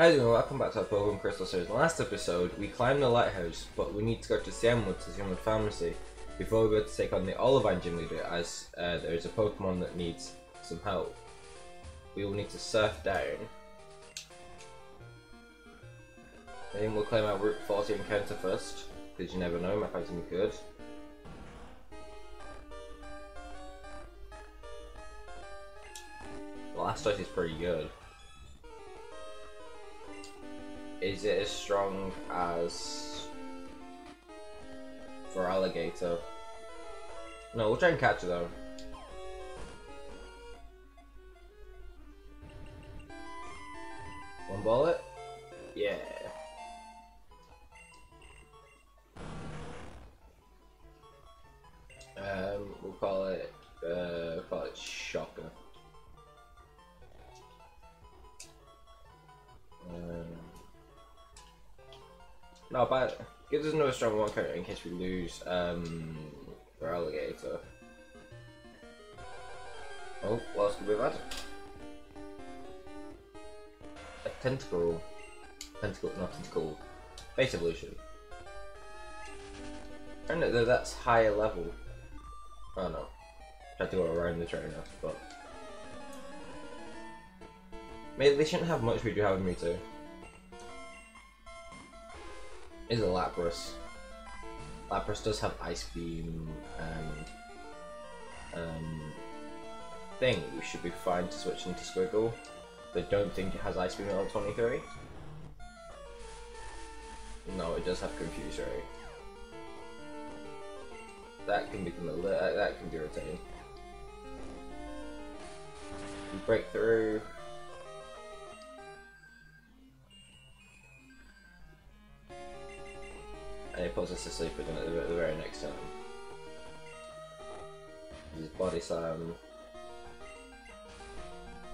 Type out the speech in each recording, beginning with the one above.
Hi everyone, welcome back to our Pokemon Crystal series. In the last episode, we climbed the lighthouse, but we need to go to Cianwood to Cianwood Pharmacy before we go to take on the Olivine Gym Leader, as uh, there is a Pokemon that needs some help. We will need to surf down. I think we'll claim our Route 40 encounter first, because you never know, my fighting be good. Blastoise is pretty good. Is it as strong as Feraligatr? No, we'll try and catch it though. One bullet? No, but gives us another strong one character in case we lose um, our alligator. Oh, what else could we have had? A Tentacool. Tentacool, not tentacle. Base evolution. And that that's higher level. Oh no. Tried to go around the trainer, but. Maybe they shouldn't have much we do have in Mewtwo. Is a Lapras. Lapras does have Ice Beam and um, thing. We should be fine to switch into Squiggle. But don't think it has Ice Beam level 23. No, it does have Confuse Ray. That can become a that can be retained. We And he puts us to sleep again at the, the very next time. Body slam.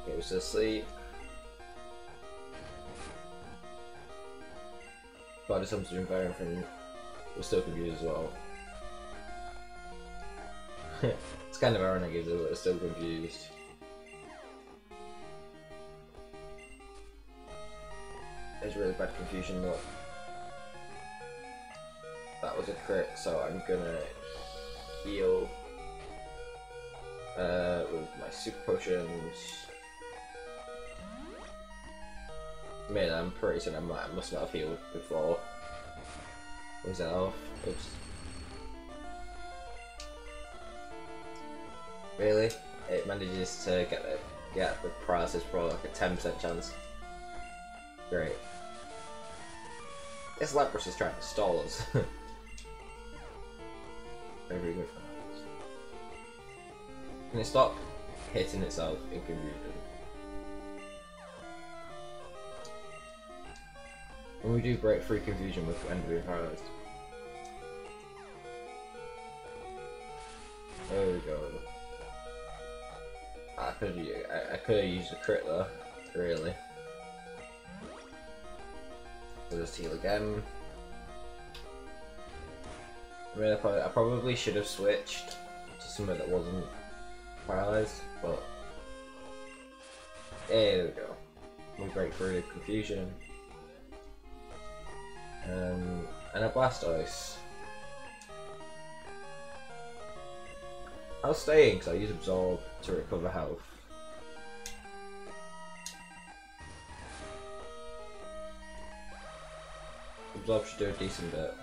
Goes to sleep. Body slam's doing and we're still confused as well. it's kind of ironic, is it? We're still confused. There's really bad confusion, look. Was a crit, so I'm gonna heal uh, with my super potions. Man, I'm pretty certain I, might, I must not have healed before. Was that off? Oops. Really? It manages to get the get the paralysis for like a 10% chance. Great. This Lapras is trying to stall us. Very good. Can it stop hitting itself confusion? When we do break free confusion with end being paralyzed. There we go. I could I, I could have used a crit though, really. We'll just heal again. I I probably, I probably should have switched to something that wasn't paralyzed, but there we go. We break through the confusion. Um, and a Blastoise. I'll stay in because I use Absorb to recover health. Absorb should do a decent bit.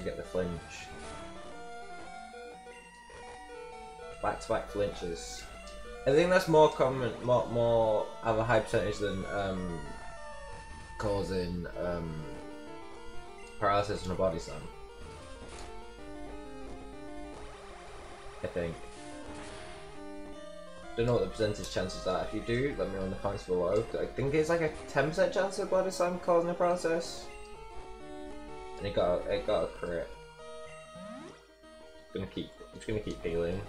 Just get the flinch. Back to back flinches. I think that's more common, more, more have a high percentage than um, causing um, paralysis on a body slam. I think. Don't know what the percentage chances are. If you do, let me know in the comments below. I think it's like a 10% chance of body slam causing a paralysis. And it got it got a crit. It's gonna keep it's gonna keep healing.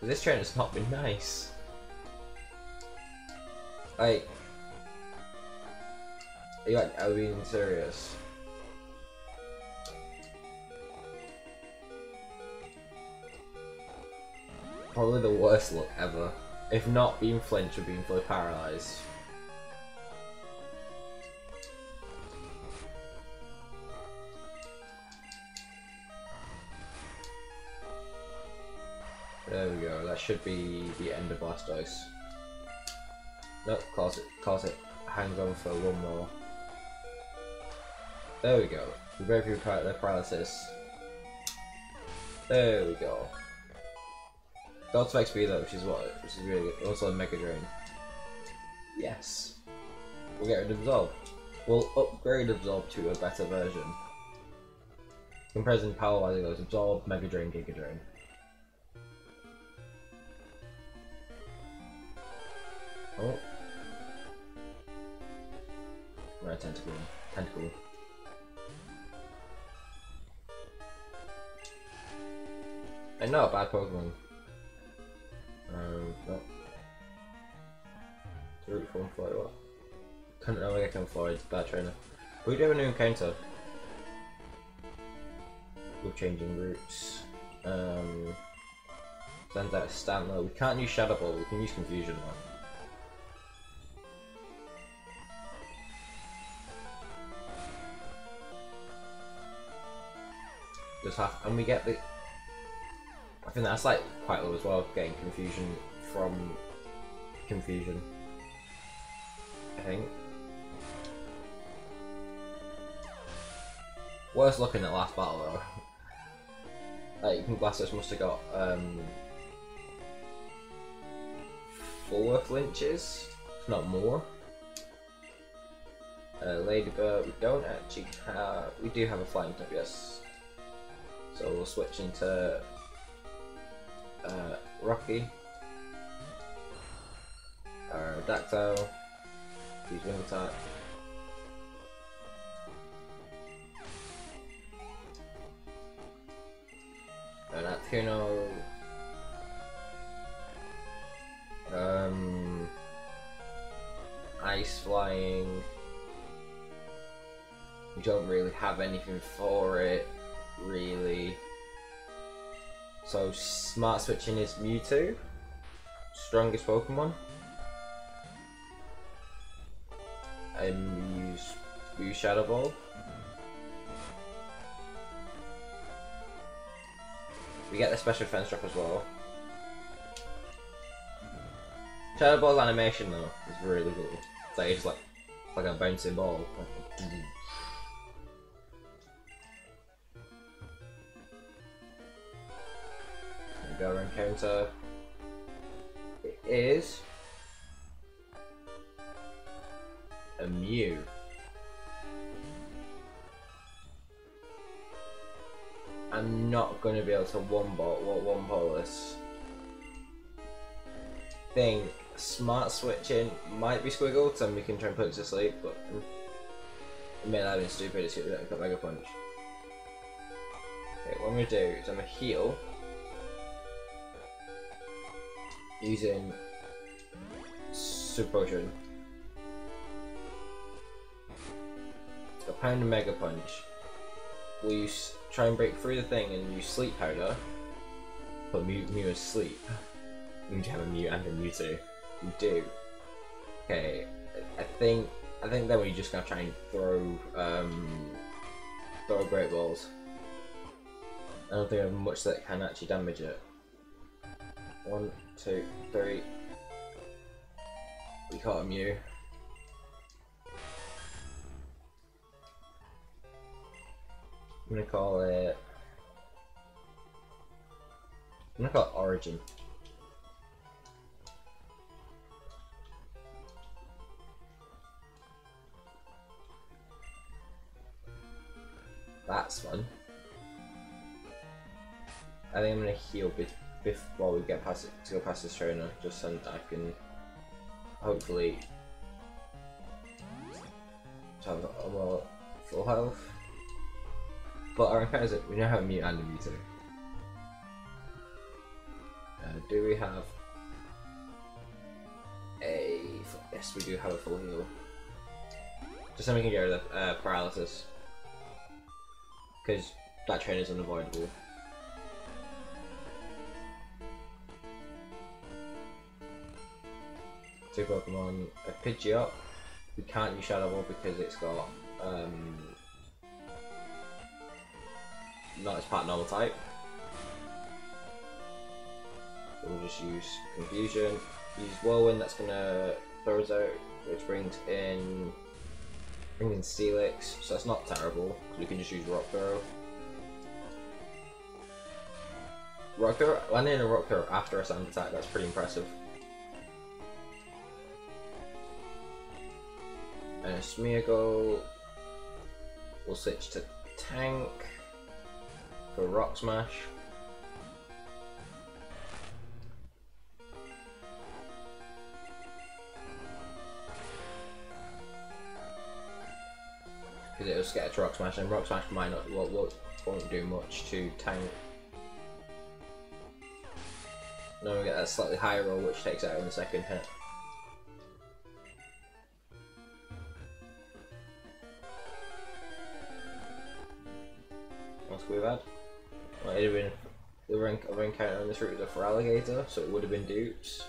This train has not been nice. Like are you like, are we being serious? Probably the worst look ever. If not being flinched or being fully paralysed. Should be the end of Blastoise. Nope, closet, it. Hangs on for one more. There we go. We break through the paralysis. There we go. Lots of XP though, which is what, which is really good. Also a Mega Drain. Yes. We'll get rid of Absorb. We'll upgrade Absorb to a better version. Comparison power wise it goes Absorb, Mega Drain, Giga Drain. Oh. Right, Tentacool. Tentacool. And not a bad Pokemon. Um, no. Root form Floyd, what? Couldn't know I can Floyd, bad trainer. We do have a new encounter. We're changing routes. Um, send out Stantler. We can't use Shadow Ball, we can use Confusion though. Just have, and we get the. I think that's like quite low as well, getting confusion from confusion. I think. Worst looking at last battle though. Like, Blastoise must have got um, four flinches, if not more. Uh, Ladybird, we don't actually have. We do have a flying type, yes. So we'll switch into uh, Rocky, Aerodactyl, use wing attack. Um, Ice Flying, we don't really have anything for it really. So smart switching is Mewtwo, strongest Pokemon. And use use Shadow Ball. We get the special defense drop as well. Shadow Ball's animation though is really cool. It's like it's like like a bouncing ball. Go encounter it is a Mew. I'm not going to be able to one ball what one ball this. Think smart switching might be squiggle, so we can try and put it to sleep, but mm. it may not have been stupid, it's got Mega Punch. Okay, what I'm gonna do is I'm gonna heal using Super Potion. A pound Mega Punch. Will We try and break through the thing and use Sleep Powder. Put Mew, Mew asleep. We have a Mew and a Mewtwo. We do. Okay, I think I think then we're just gonna try and throw um throw great balls. I don't think I have much that can actually damage it. One, two, three. We caught a Mew. I'm gonna call it. I'm gonna call it Origin. That's fun. I think I'm gonna heal bit before we get past it, to go past this trainer, just so I can hopefully have a more full health. But our encounters it, we now have Mew and Mewtwo. Uh, do we have a yes we do have a full heal. Just so we can get rid of uh, paralysis. Because that train is unavoidable. Two Pokemon, a Pidgeot. We can't use Shadow Ball because it's got um, not its part normal type. So we'll just use Confusion. Use Whirlwind, that's gonna throw us out, which brings in brings in Steelix, so that's not terrible. We can just use Rock Throw. Rock Throw, landing a Rock Throw after a Sand Attack, that's pretty impressive. Smeargle. We'll switch to Tank for Rock Smash. Because it'll scatter to Rock Smash, and Rock Smash might not won't, won't, won't do much to Tank. Now we get that slightly higher roll, which takes out in the second hit. We've had? Well, it'd have been the other, other encounter on this route was a Feraligatr, so it would have been Dupes.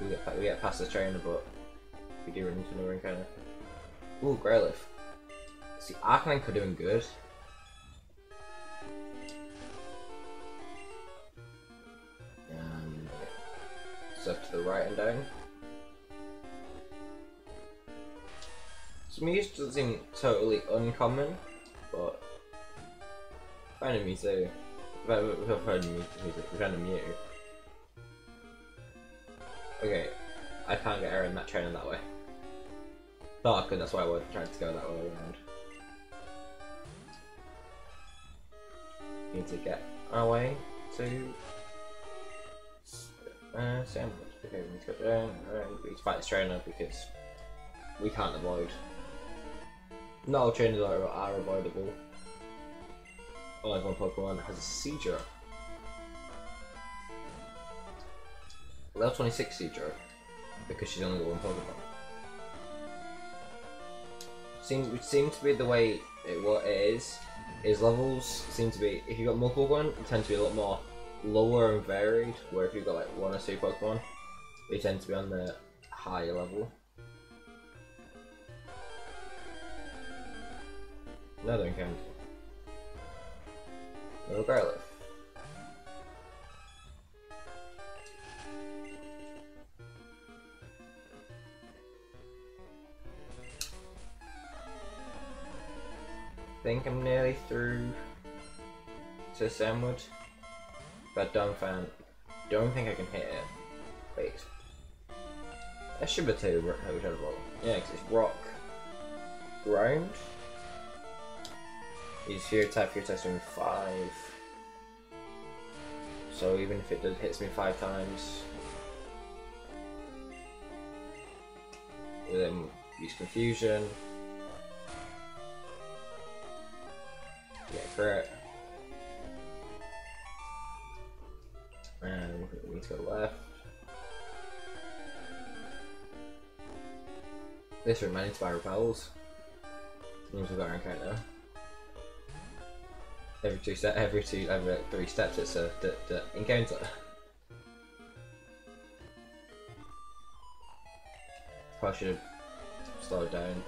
We get, we get past the trainer, but we do run into another encounter. Ooh, Growlithe. See, Arcanine could have been good. Um, so to the right and down. Mewtwo doesn't seem totally uncommon, but I've heard Mewtwo, we found a Mew. Okay, I can't get Aaron that trainer that way. I could, that's why I was trying to go that way around. Need to get our way to uh, Sandwich. Okay, we need to go down, around, we need to fight this trainer because we can't avoid all trainers are, are avoidable. Only one Pokemon has a Scizor. Level 26 Scizor. Because she's only got one Pokemon. Seems, which seems to be the way it, what it is. Is levels seem to be, if you've got multiple Pokemon, it tends to be a lot more lower and varied. Where if you've got like one or two Pokemon, they tend to be on the higher level. Another encounter. Little Growlithe. think I'm nearly through to Cianwood. But Donphan, don't think I can hit it. Wait. That should be two Shadow Ball. Yeah, because it's rock ground. He's fear attack, fear attack doing five. So even if it does hits me five times, then use confusion. Yeah, correct. And we need to go left. This room managed by repels. Means we've got our encounter every two step, every two, every three steps, it's a d d encounter. Probably should have slowed down,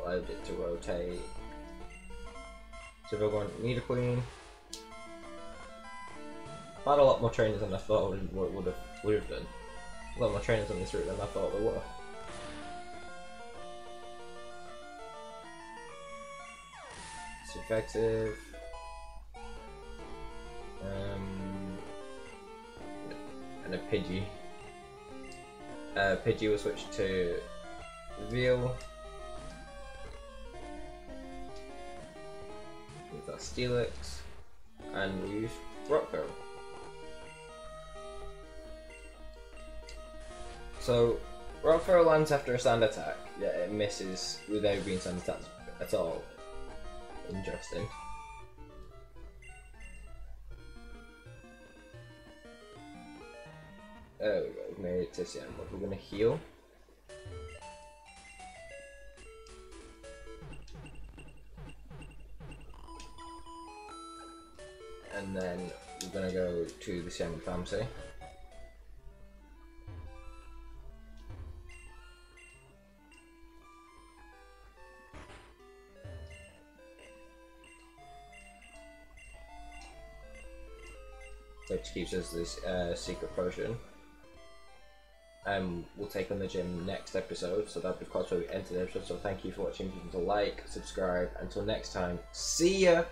allowed it to rotate. So we're going Nidoqueen. Had a lot more trainers than I thought would, would have would have done. A lot more trainers on this route than I thought there were. Effective. Um, and a Pidgey. Uh, Pidgey will switch to Veil. With our Steelix. And we use Rock Throw. So, Rock Throw lands after a sand attack, yeah, it misses without being sand attacked at all. Interesting. There we go, we've made it to the end. We're gonna heal. and then we're gonna go to the Siam Pharmacy. Gives us this uh, secret potion. Um, we'll take on the gym next episode, so that'll be quite where we enter the episode. So thank you for watching. People to like, subscribe. Until next time, see ya.